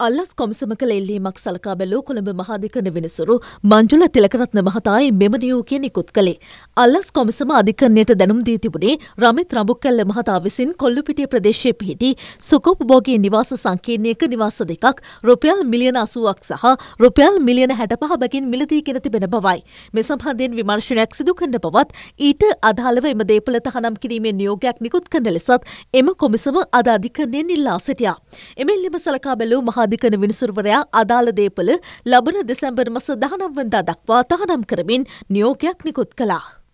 අල්ලස් කොමිසමක එල්ලීමක් සලකා බැලූ කොළඹ මහාධිකරණ විනිසුරු මංජුල තිලකරත්න මහතායි මෙම නියෝගය නිකුත් කළේ. අල්ලස් කොමිසම අධිකරණයට දැනුම් දී තිබුණේ රමිත් රඹුක්කැල්ල මහතා විසින් කොල්ලුපිටිය ප්‍රදේශයේ පිහිටි සුකෝපභෝගී නිවාස සංකීර්ණයක නිවාස දෙකක් රුපියල් මිලියන 80ක් සහ රුපියල් මිලියන 65 බැගින් මිලදී ගෙන තිබෙන බවයි. මේ සම්බන්ධයෙන් විමර්ශනයක් සිදු කරන බවත් ඊට අදාළව එම දේපල තහනම් කිරීමේ නියෝගයක් නිකුත් කරන ලෙසත් එම කොමිසම අද අධිකරණයෙන් ඉල්ලා සිටියා. එමෙල්ලෙම සලකා බැලූ මහා අධිකන විනිසුරුවරයා අදාළ දේපල ලබන දෙසැම්බර් මස දහනම්වන්දා දක්වා තහනම් කරමින් නියෝගයක් නිකුත් කලා.